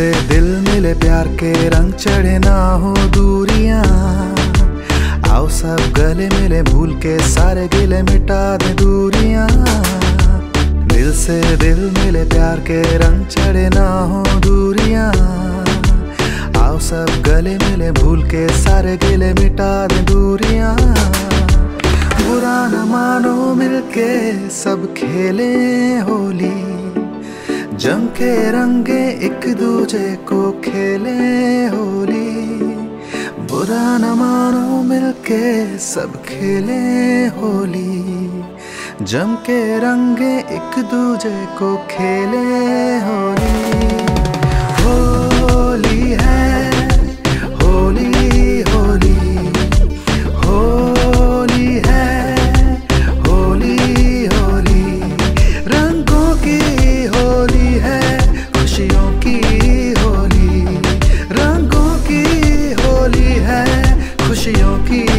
मिले प्यार के रंग चढ़े ना हो दूरियाँ। आओ सब गले मिले भूल के सारे गिले मिटा दे दूरियाँ। दिल से दिल मिले प्यार के रंग चढ़े ना हो दूरियाँ। आओ सब गले मिले भूल के सारे गिले मिटा दे दूरियाँ। बुरा न मानो मिलके सब खेले होली। जम के रंगे एक दूजे को खेले होली। बुरा न मानो मिलके सब खेले होली। जम के रंगे एक दूजे को खेले होली। खुशियों की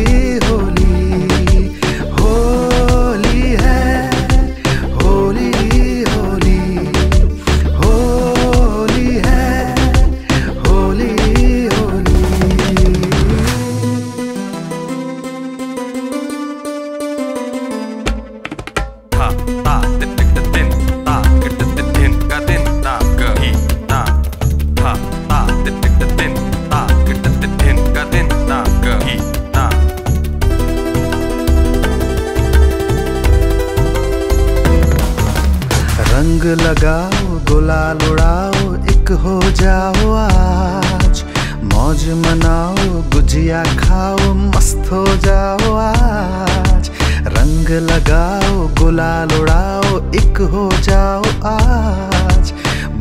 रंग लगाओ, गुलाल उड़ाओ, एक हो जाओ आज। मौज मनाओ, गुजिया खाओ, मस्त हो जाओ आज। रंग लगाओ, गुलाल उड़ाओ, एक हो जाओ आज।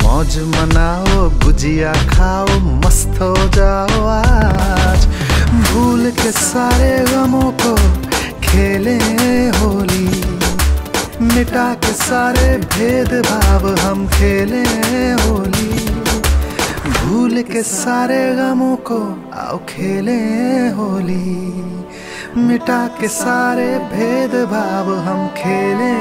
मौज मनाओ, गुजिया खाओ, मस्त हो जाओ आज। भूल के सारे मिटा के सारे भेदभाव हम खेले होली। भूल के सारे गमों को आओ खेले होली। मिटा के सारे भेदभाव हम खेले